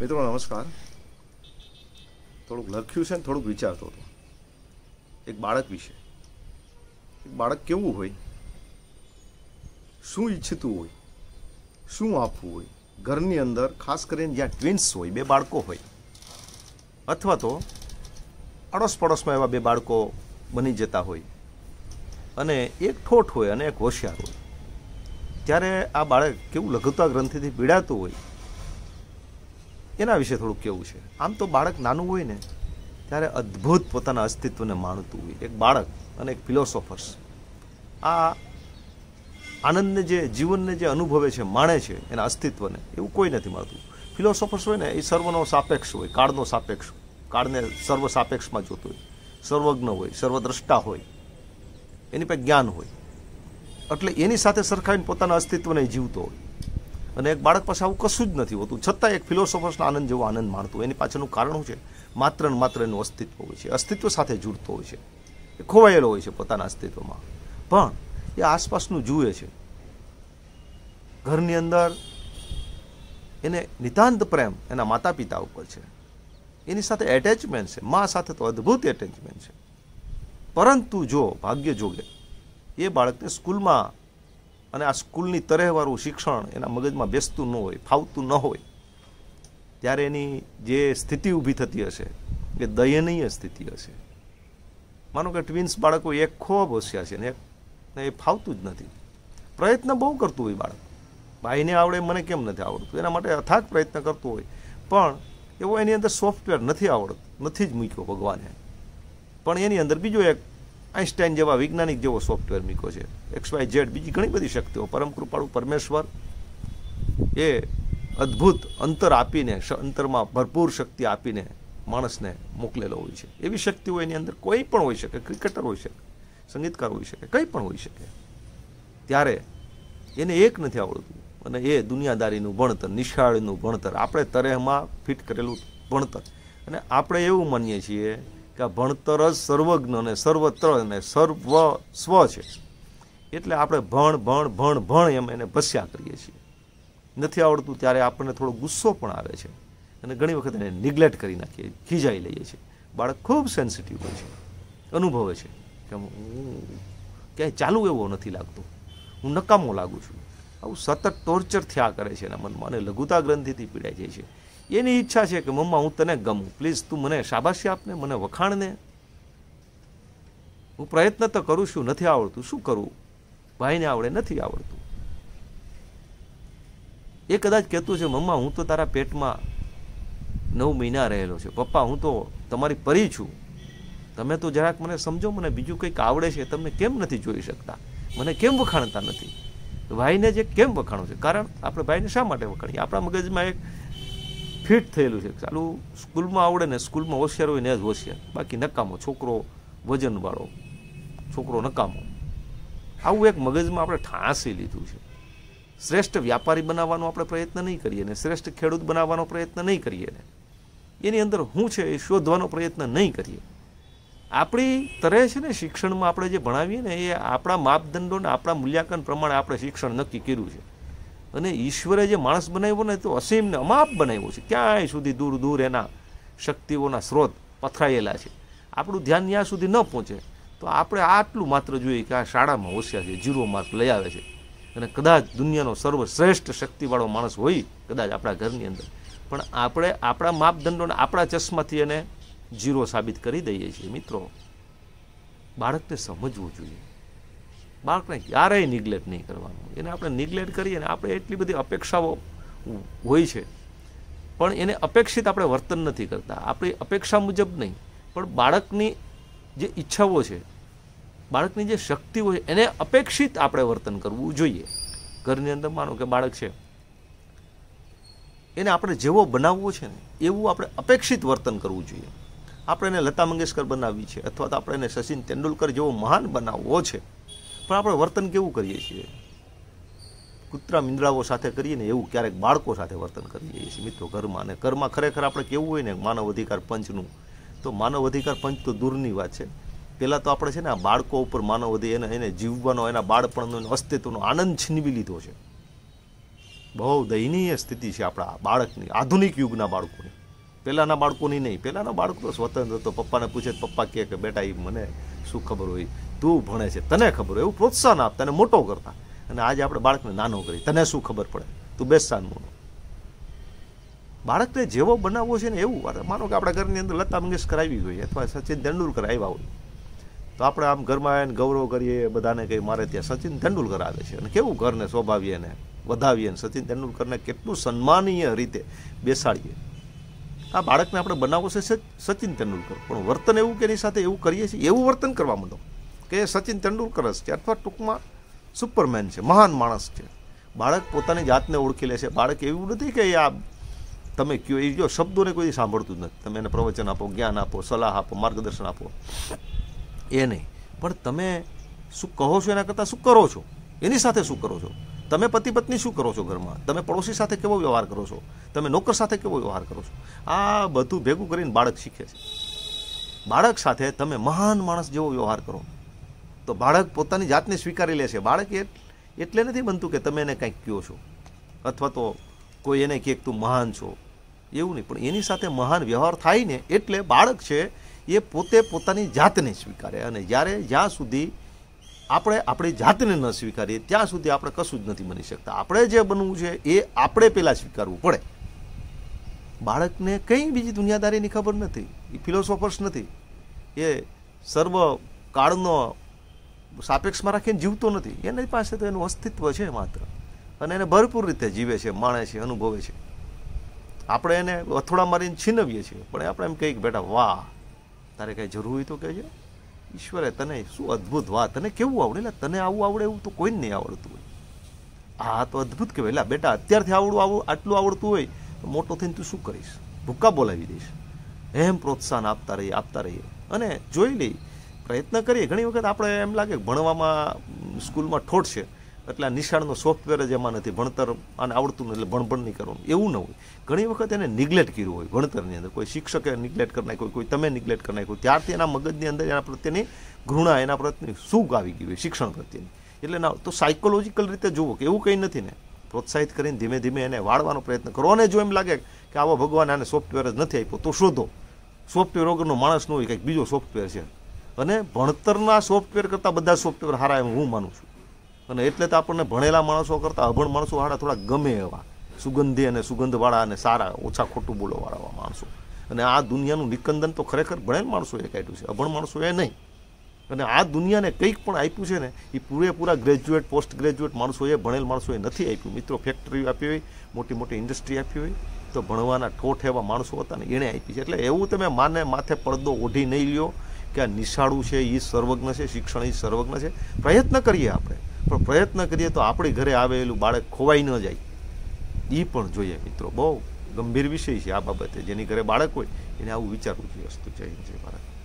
મિત્રો, નમસ્કાર. થોડુંક લખ્યું છે ને થોડુંક વિચારતો હતો. એક બાળક વિશે. એક બાળક કેવું હોય? શું ઈચ્છતું હોય? શું આપવું હોય? ઘરની અંદર, ખાસ કરીને જ્યાં ટ્વિન્સ હોય, બે બાળકો હોય, અથવા તો અડોસ પડોશમાં એવા બે બાળકો બની જતા હોય, અને એક ઠોઠ હોય અને એક હોશિયાર હોય, ત્યારે આ બાળક કેવું લઘુતા ગ્રંથિથી પીડાતું હોય એના વિશે થોડુંક કેવું છે? આમ તો બાળક નાનું હોય ને, ત્યારે અદ્ભુત પોતાના અસ્તિત્વને માણતું હોય. એક બાળક અને એક ફિલોસોફર્સ આ આનંદને જે, જીવનને જે અનુભવે છે, માણે છે, એના અસ્તિત્વને, એવું કોઈ નથી મળતું ફિલોસોફર્સ હોય ને, એ સર્વનો સાપેક્ષ હોય, કાળનો સાપેક્ષ કાળને સર્વ સાપેક્ષમાં જોતું હોય. સર્વજ્ઞ હોય, સર્વદ્રષ્ટા હોય. એની પાસે જ્ઞાન હોય. એટલે એની સાથે સરખાવીને પોતાના અસ્તિત્વને જીવતો હોય. અને એક બાળક પાસે આવું કશું જ નથી હોતું. છતાં એક ફિલોસોફર્સનો આનંદ જેવો આનંદ માણતો. એની પાછળનું કારણ શું છે? માત્ર ને માત્ર એનું અસ્તિત્વ હોય છે. અસ્તિત્વ સાથે જૂડતો હોય છે. એ ખોવાયેલો હોય છે પોતાના અસ્તિત્વમાં. પણ એ આસપાસનું જુએ છે. ઘરની અંદર એને નિતાંત પ્રેમ એના માતા પિતા ઉપર છે. એની સાથે એટેચમેન્ટ છે. મા સાથે તો અદ્ભુત એટેચમેન્ટ છે. પરંતુ જો, ભાગ્ય જોગે, એ બાળકને સ્કૂલમાં અને આ સ્કૂલની તરેહવાળું શિક્ષણ એના મગજમાં બેસતું ન હોય, ફાવતું ન હોય, ત્યારે એની જે સ્થિતિ ઊભી થતી હશે, એ દયનીય સ્થિતિ હશે. માનો કે ટ્વિન્સ બાળકો એક ખૂબ હોશિયાર છે ને એ ફાવતું જ નથી. પ્રયત્ન બહુ કરતું હોય બાળક. ભાઈને આવડે, મને કેમ નથી આવડતું? એના માટે અથાગ પ્રયત્ન કરતું હોય. પણ એવો એની અંદર સોફ્ટવેર નથી આવડતું, નથી જ મૂક્યો ભગવાને. પણ એની અંદર બીજો એક આઈન્સ્ટાઈન જેવા વૈજ્ઞાનિક જેવો સોફ્ટવેર મૂક્યો છે. એક્સ વાય ઝેડ બીજી ઘણી બધી શક્તિઓ. પરમ પરમેશ્વર એ અદ્ભુત અંતર આપીને અંતરમાં ભરપૂર શક્તિ આપીને માણસને મોકલેલો હોય છે. એવી શક્તિઓ એની અંદર કોઈ પણ હોઈ શકે. ક્રિકેટર હોઈ શકે, સંગીતકાર હોઈ શકે, કંઈ પણ હોઈ શકે. ત્યારે એને એક નથી આવડતું. અને એ દુનિયાદારીનું ભણતર નિશાળનું ભણતર, આપણે તરેહમાં ફિટ કરેલું ભણતર. અને આપણે એવું માનીએ છીએ કે આ ભણતર જ સર્વજ્ઞ અને સર્વત્ર અને સર્વ સ્વ છે. એટલે આપણે ભણ ભણ ભણ ભણ એમ એને ભસ્યા કરીએ છીએ. નથી આવડતું ત્યારે આપણને થોડો ગુસ્સો પણ આવે છે અને ઘણી વખત એને નિગ્લેક્ટ કરી નાખીએ, ખીજાઈ લઈએ છીએ. બાળક ખૂબ સેન્સિટિવ હોય છે, અનુભવે છે કે હું ક્યાંય ચાલુ એવો નથી લાગતો. હું નકામો લાગુ છું. આવું સતત ટોર્ચર થયા કરે છે એના મનમાં અને લઘુતા ગ્રંથિથી પીડાઈ જાય છે. એની ઈચ્છા છે કે મમ્મા, હું તને ગમું. પ્લીઝ તું મને શાબાશી આપને, મને વખાણને. હું પ્રયત્ન તો કરું છું, નથી આવડતું. શું કરું? ભાઈને આવડે, નથી આવડતું. એ કદાચ કહેતું છે, મમ્મા, હું તો તારા પેટમાં નવ મહિના રહેલો છે. પપ્પા, હું તો તમારી પરી છું. તમે તો જરાક મને સમજો, મને બીજું કંઈક આવડે છે તમને કેમ નથી જોઈ શકતા? મને કેમ વખાણતા નથી? ભાઈને જે કેમ વખાણો છે? કારણ આપણે ભાઈને શા માટે વખાણીએ? આપણા મગજમાં એક ફિટ થયેલું છે. ચાલુ, સ્કૂલમાં આવડે ને સ્કૂલમાં હોશિયાર હોય ને જ હોશિયાર. બાકી નકામો છોકરો, વજનવાળો, છોકરો નકામો. આવું એક મગજમાં આપણે ઠાંસી લીધું છે. શ્રેષ્ઠ વ્યાપારી બનાવવાનો આપણે પ્રયત્ન નહીં કરીએ ને શ્રેષ્ઠ ખેડૂત બનાવવાનો પ્રયત્ન નહીં કરીએ ને. એની અંદર શું છે એ શોધવાનો પ્રયત્ન નહીં કરીએ. આપણી તરે છે ને શિક્ષણમાં આપણે જે ભણાવીએ ને એ આપણા માપદંડો ને આપણા મૂલ્યાંકન પ્રમાણે આપણે શિક્ષણ નક્કી કર્યું છે. અને ઈશ્વરે જે માણસ બનાવ્યો ને તો અસીમને અમાપ બનાવ્યો છે. ક્યાંય સુધી દૂર દૂર એના શક્તિઓના સ્ત્રોત પથરાયેલા છે. આપણું ધ્યાન ત્યાં સુધી ન પહોંચે તો આપણે આટલું માત્ર જોઈએ કે આ શાળામાં હોશિયાર છે, જીરો માર્ક લઈ આવે છે. અને કદાચ દુનિયાનો સર્વશ્રેષ્ઠ શક્તિવાળો માણસ હોય, કદાચ આપણા ઘરની અંદર. પણ આપણે આપણા માપદંડોને આપણા ચશ્માથી એને જીરો સાબિત કરી દઈએ છીએ. મિત્રો, બાળકને સમજવું જોઈએ. બાળકને ક્યારેય નિગ્લેક્ટ નહીં કરવાનું. એને આપણે નિગ્લેક્ટ કરીએ ને આપણે એટલી બધી અપેક્ષાઓ હોય છે. પણ એને અપેક્ષિત આપણે વર્તન નથી કરતા. આપણી અપેક્ષા મુજબ નહીં. પણ બાળકની જે ઈચ્છાઓ છે, બાળકની જે શક્તિઓ છે એને અપેક્ષિત આપણે વર્તન કરવું જોઈએ. ઘરની અંદર માનો કે બાળક છે. એને આપણે જેવો બનાવવો છે ને, એવું આપણે અપેક્ષિત વર્તન કરવું જોઈએ. આપણે એને લતા મંગેશકર બનાવવી છે અથવા તો આપણે એને સચિન તેંડુલકર જેવો મહાન બનાવવો છે. પણ આપણે વર્તન કેવું કરીએ છીએ? કૂતરા મીંદડાઓ સાથે કરીએ ને એવું ક્યારેક બાળકો સાથે વર્તન કરીએ છીએ મિત્રો ઘરમાં. અને ઘરમાં ખરેખર આપણે કેવું હોય ને માનવ અધિકાર પંચનું, તો માનવ અધિકાર પંચ તો દૂરની વાત છે. પહેલાં તો આપણે છે ને આ બાળકો ઉપર માનવ અધિ, એને એને જીવવાનો, એના બાળપણનો અસ્તિત્વનો આનંદ છીનવી લીધો છે. બહુ દયનીય સ્થિતિ છે આપણા બાળકની, આધુનિક યુગના બાળકોની. પહેલાંના બાળકોની નહીં. પહેલાંના બાળકો તો સ્વતંત્ર હતો. પપ્પાને પૂછે પપ્પા કહે કે, બેટા એ મને શું ખબર હોય? તું ભણે છે, તને ખબર હોય, એવું પ્રોત્સાહન આપતા અને મોટો કરતા. અને આજે આપણે બાળકને નાનો કરી, તને શું ખબર પડે? તું બેસ સાનમોનો બાળકને જેવો બનાવવો છે ને એવું માનો કે આપણા ઘરની અંદર લતા મંગેશકર આવી હોય અથવા સચિન તેંડુલકર આવ્યા હોય. તો આપણે આમ ઘરમાં આવીને ગૌરવ કરીએ, બધાને કંઈ મારે ત્યાં સચિન તેંડુલકર આવે છે. અને કેવું ઘરને શોભાવીએ ને વધાવીએ ને સચિન તેંડુલકરને કેટલું સન્માનીય રીતે બેસાડીએ. આ બાળકને આપણે બનાવવો છે સચિન તેંડુલકર. પણ વર્તન એવું કે એની સાથે એવું કરીએ છીએ? એવું વર્તન કરવા માંડો. કે સચિન તેંડુલકર જ છે અથવા ટૂંકમાં સુપરમેન છે, મહાન માણસ છે. બાળક પોતાની જાતને ઓળખી લે છે. બાળક એવું નથી કે આ તમે કયો, એ જો શબ્દોને કોઈ સાંભળતું નથી. તમે એને પ્રવચન આપો, જ્ઞાન આપો, સલાહ આપો, માર્ગદર્શન આપો. એ નહીં. પણ તમે શું કહો છો એના કરતાં શું કરો છો? એની સાથે શું કરો છો? તમે પતિ પત્ની શું કરો છો ઘરમાં? તમે પડોશી સાથે કેવો વ્યવહાર કરો છો? તમે નોકર સાથે કેવો વ્યવહાર કરો છો? આ બધું ભેગું કરીને બાળક શીખે છે. બાળક સાથે તમે મહાન માણસ જેવો વ્યવહાર કરો. તો બાળક પોતાની જાતને સ્વીકારી લે છે. બાળક એટલે નથી બનતું કે તમે એને કંઈક કહો છો. અથવા તો કોઈ એને કહે તું મહાન છો. એવું નહીં. પણ એની સાથે મહાન વ્યવહાર થાય ને એટલે બાળક છે એ પોતે પોતાની જાતને સ્વીકારે. અને જ્યારે જ્યાં સુધી આપણે આપણી જાતને ન સ્વીકારીએ, ત્યાં સુધી આપણે કશું જ નથી બની શકતા. આપણે જે બનવું છે એ આપણે પહેલાં સ્વીકારવું પડે. બાળકને કંઈ બીજી દુનિયાદારીની ખબર નથી. એ ફિલોસોફર્સ નથી. એ સર્વ કાળનો સાપેક્ષમાં રાખીને જીવતો નથી. એની પાસે તો એનું અસ્તિત્વ છે માત્ર. અને એને ભરપૂર રીતે જીવે છે, માણે છે, અનુભવે છે. આપણે એને અથોડા મારીને છીનવીએ છીએ. પણ આપણે એમ કહીએ કે, બેટા, વાહ, તારે કાંઈ જરૂર હોય તો કહેજે. ઈશ્વરે તને શું અદ્ભુત વાત, તને કેવું આવડે? એટલે તને આવું આવડે એવું તો કોઈને નહીં આવડતું હોય. આ તો અદ્ભુત કહેવાય. એટલે બેટા, અત્યારથી આવડું આવું, આટલું આવડતું હોય, તો મોટો થઈને તું શું કરીશ? ભૂક્કા બોલાવી દઈશ. એમ પ્રોત્સાહન આપતા રહીએ આપતા રહીએ. અને જોઈ લઈ પ્રયત્ન કરીએ. ઘણી વખત આપણે એમ લાગે ભણવામાં સ્કૂલમાં ઠોઠ છે. એટલે આ નિશાળનો સોફ્ટવેર જ એમાં નથી. ભણતર આને આવડતું નથી. એટલે ભણભણ નહીં કરવાનું. એવું ન હોય. ઘણી વખત એને નિગ્લેક્ટ કર્યું હોય ભણતરની અંદર. કોઈ શિક્ષકે નિગ્લેક્ટ કરી નાખ્યું કોઈ તમે નિગ્લેક્ટ કરી નાખ્યું ત્યારથી એના મગજની અંદર એના પ્રત્યેની ઘૃણા, એના પ્રત્યેની સુખ આવી ગઈ હોય શિક્ષણ પ્રત્યેની. એટલે ના, તો સાયકોલોજીકલ રીતે જુઓ કે એવું કંઈ નથી ને. પ્રોત્સાહિત કરીને ધીમે ધીમે એને વાળવાનો પ્રયત્ન કરો. અને જો એમ લાગે કે આવો ભગવાન આને સોફ્ટવેર જ નથી આપ્યો, તો શોધો. સોફ્ટવેર વગરનો માણસ ન હોય, કંઈક બીજો સોફ્ટવેર છે. અને ભણતરના સોફ્ટવેર કરતાં બધા સોફ્ટવેર સારા એમ હું માનું છું. અને એટલે તો આપણને ભણેલા માણસો કરતાં અભણ માણસો હાડા થોડા ગમે એવા. સુગંધી અને સુગંધવાળા અને સારા, ઓછા ખોટું બોલોવાળા માણસો. અને આ દુનિયાનું નિકંદન તો ખરેખર ભણેલ માણસોએ કાઢ્યું છે, અભણ માણસો એ નહીં. અને આ દુનિયાને કંઈક પણ આપ્યું છે ને એ પૂરેપૂરા ગ્રેજ્યુએટ પોસ્ટ ગ્રેજ્યુએટ માણસોએ, ભણેલ માણસોએ નથી આપ્યું. મિત્રો ફેક્ટરી આપી હોય, મોટી મોટી ઇન્ડસ્ટ્રી આપી હોય, તો ભણવાના ઠોઠ એવા માણસો હતા ને એણે આપી છે. એટલે એવું તમે માને માથે પડદો ઓઢી નહીં લ્યો કે આ નિશાળું છે એ સર્વજ્ઞ છે, શિક્ષણ એ સર્વજ્ઞ છે. પ્રયત્ન કરીએ આપણે. પણ પ્રયત્ન કરીએ તો આપણે ઘરે આવેલું બાળક ખોવાઈ ન જાય. એ પણ જોઈએ મિત્રો. બહુ ગંભીર વિષય છે આ બાબતે. જેની ઘરે બાળક હોય, એને આવું વિચારવું જોઈએ. વસ્તુ જય જય ભારત.